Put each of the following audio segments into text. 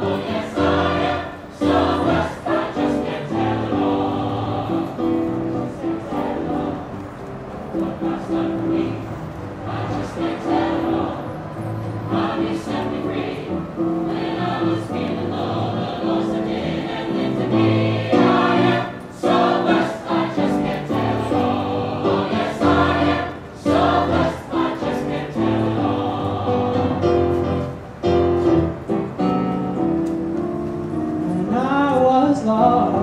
Oh, yeah.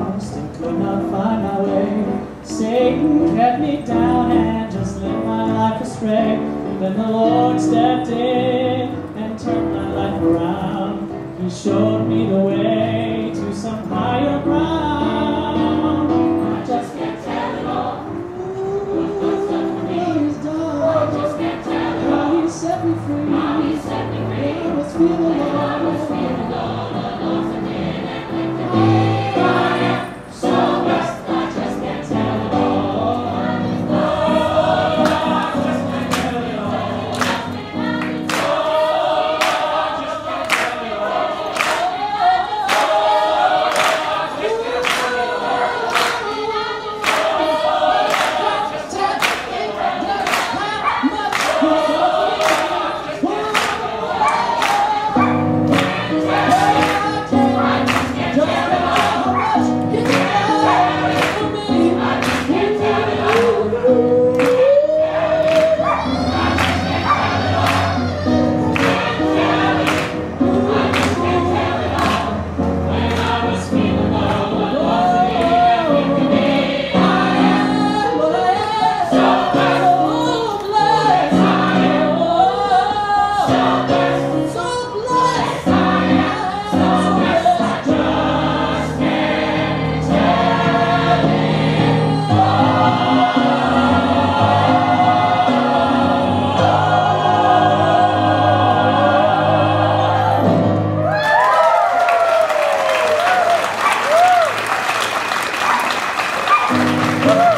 lost and could not find my way. Satan kept me down and just led my life astray. Then the Lord stepped in and turned my life around. He showed me the way to some higher ground. I just can't tell it all. Done? I. How he set me free. How he set me free. Let's feel. Woo!